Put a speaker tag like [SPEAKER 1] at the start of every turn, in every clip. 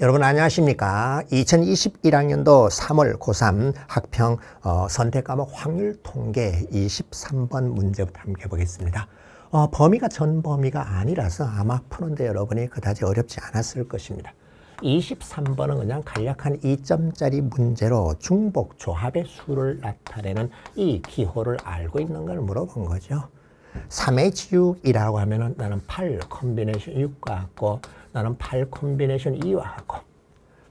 [SPEAKER 1] 여러분 안녕하십니까? 2021학년도 3월 고3 학평 어, 선택과목 확률 통계 23번 문제부터 함께 보겠습니다. 어, 범위가 전 범위가 아니라서 아마 푸는데 여러분이 그다지 어렵지 않았을 것입니다. 23번은 그냥 간략한 2점짜리 문제로 중복 조합의 수를 나타내는 이 기호를 알고 있는 걸 물어본 거죠. 3 H 6이라고 하면 은 나는 8 combination 6과 같고 나는 8 combination 2와 같고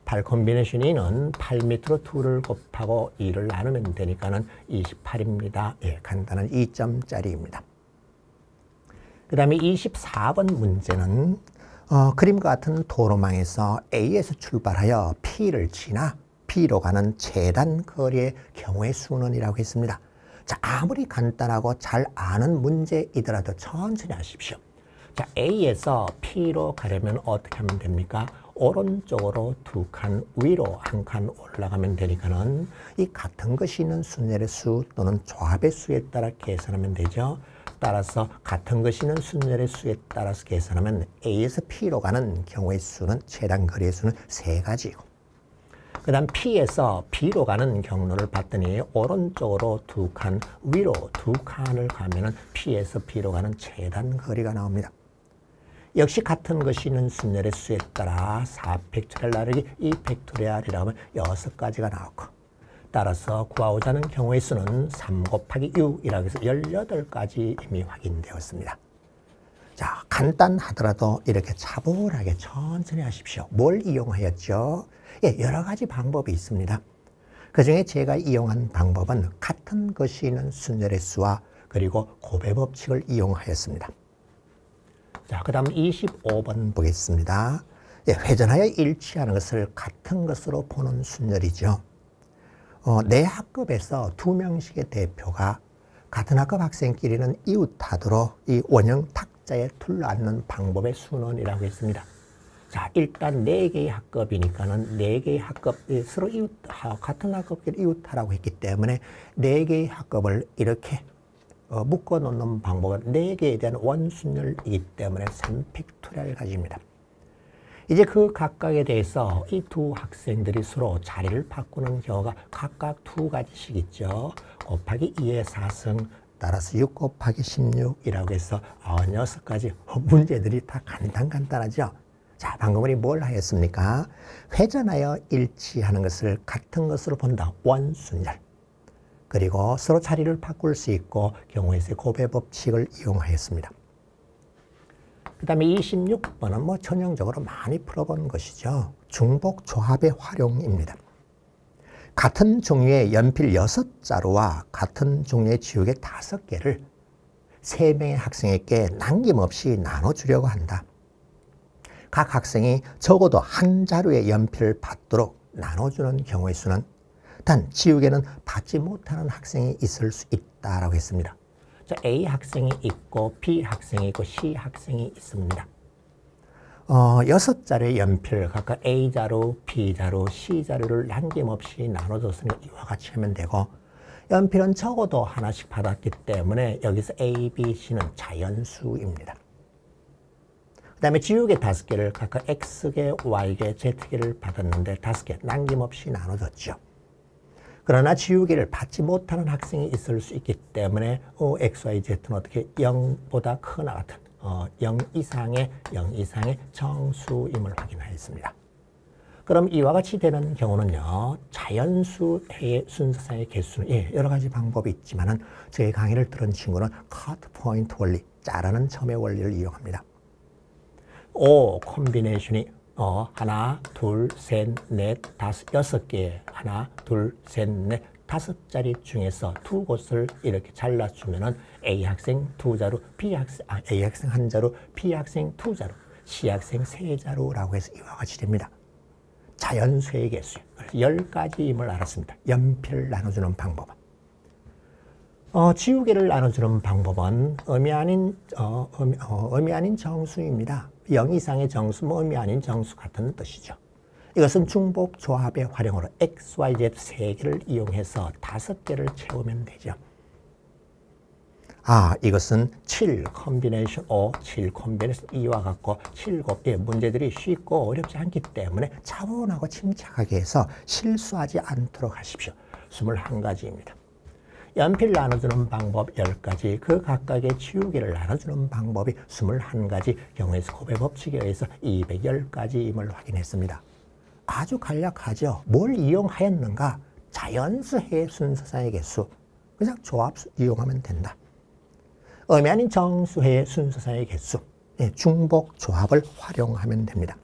[SPEAKER 1] 8 combination 2는 8 밑으로 2를 곱하고 2를 나누면 되니까는 28입니다. 예, 간단한 2점짜리입니다. 그 다음에 24번 문제는 어, 그림과 같은 도로망에서 A에서 출발하여 P를 지나 B로 가는 최단 거리의 경우의 수는 이라고 했습니다. 자, 아무리 간단하고 잘 아는 문제이더라도 천천히 하십시오. 자, A에서 P로 가려면 어떻게 하면 됩니까? 오른쪽으로 두 칸, 위로 한 칸 올라가면 되니까는 이 같은 것이 있는 순열의 수 또는 조합의 수에 따라 계산하면 되죠. 따라서 같은 것이 있는 순열의 수에 따라서 계산하면 A에서 P로 가는 경우의 수는 최단 거리의 수는 세 가지고 그 다음 P에서 B로 가는 경로를 봤더니 오른쪽으로 두 칸, 위로 두 칸을 가면 P에서 B로 가는 최단 거리가 나옵니다. 역시 같은 것이 있는 순열의 수에 따라 4 factorial 나누기 2 factorial이라고 하면 6가지가 나오고 따라서 구하고자 하는 경우의 수는 3 곱하기 6이라고 해서 18가지 이미 확인되었습니다. 자, 간단하더라도 이렇게 차분하게 천천히 하십시오. 뭘 이용하였죠? 예, 여러 가지 방법이 있습니다. 그 중에 제가 이용한 방법은 같은 것이 있는 순열의 수와 그리고 고배 법칙을 이용하였습니다. 자, 그 다음 25번 보겠습니다. 예, 회전하여 일치하는 것을 같은 것으로 보는 순열이죠. 어, 내 학급에서 두 명씩의 대표가 같은 학급 학생끼리는 이웃하도록 이 원형 탁자에 둘러앉는 방법의 순원이라고 했습니다. 자, 일단 네 개의 학급이니까는 네 개의 학급, 서로 이웃, 같은 학급끼리 이웃하라고 했기 때문에 네 개의 학급을 이렇게 어, 묶어 놓는 방법은 네 개에 대한 원순열이기 때문에 3 factorial 가집니다. 이제 그 각각에 대해서 이 두 학생들이 서로 자리를 바꾸는 경우가 각각 두 가지씩 있죠. 곱하기 2의 4승, 따라서 6 곱하기 16이라고 해서 96가지 문제들이 다 간단간단하죠. 자, 방금 우리 뭘 하였습니까? 회전하여 일치하는 것을 같은 것으로 본다. 원순열. 그리고 서로 자리를 바꿀 수 있고 경우의 수 고배 법칙을 이용하였습니다. 그 다음에 26번은 뭐 전형적으로 많이 풀어본 것이죠. 중복 조합의 활용입니다. 같은 종류의 연필 6자루와 같은 종류의 지우개 5개를 3명의 학생에게 남김없이 나눠주려고 한다. 각 학생이 적어도 한 자루의 연필을 받도록 나눠주는 경우의 수는 단 지우개는 받지 못하는 학생이 있을 수 있다라고 했습니다. 자, A 학생이 있고 B 학생이 있고 C 학생이 있습니다. 어, 여섯 자루의 연필 각각 A 자루, B 자루, C 자루를 남김없이 나눠줬으니 이와 같이 하면 되고 연필은 적어도 하나씩 받았기 때문에 여기서 A, B, C는 자연수입니다. 다음에 지우개 다섯 개를 각각 X개, Y개, Z개를 받았는데 다섯 개 남김없이 나눠줬죠. 그러나 지우개를 받지 못하는 학생이 있을 수 있기 때문에 어, X, Y, Z는 어떻게 0보다 크나 같은 어, 0 이상의 0 이상의 정수임을 확인하였습니다. 그럼 이와 같이 되는 경우는요. 자연수의 순서상의 개수는 예, 여러 가지 방법이 있지만은 제 강의를 들은 친구는 커트 포인트 원리, 자르는 점의 원리를 이용합니다. 5 콤비네이션이 어, 하나, 둘, 셋, 넷, 다섯, 여섯 개 하나, 둘, 셋, 넷, 다섯 자리 중에서 두 곳을 이렇게 잘라주면은 A 학생 두 자루, B 학생, 아, A 학생 한 자루, B 학생 두 자루, C 학생 세 자루라고 해서 이와 같이 됩니다. 자연수의 개수. 열 가지임을 알았습니다. 연필 나눠주는 방법은. 어, 지우개를 나눠주는 방법은 의미 아닌, 어, 의미, 어, 의미 아닌 정수입니다. 0 이상의 정수, 뭐 의미 아닌 정수 같은 뜻이죠. 이것은 중복 조합의 활용으로 X, Y, Z 세 개를 이용해서 다섯 개를 채우면 되죠. 아, 이것은 7 combination 5, 7 combination 2와 같고 7곱의 문제들이 쉽고 어렵지 않기 때문에 차분하고 침착하게 해서 실수하지 않도록 하십시오. 21가지입니다. 연필 나눠주는 방법 10가지, 그 각각의 지우개를 나눠주는 방법이 21가지, 경우의 수 곱의 법칙에 의해서 210가지임을 확인했습니다. 아주 간략하죠. 뭘 이용하였는가? 자연수의 순서상의 개수. 그냥 조합 이용하면 된다. 음이 아닌 정수의 순서상의 개수. 네, 중복 조합을 활용하면 됩니다.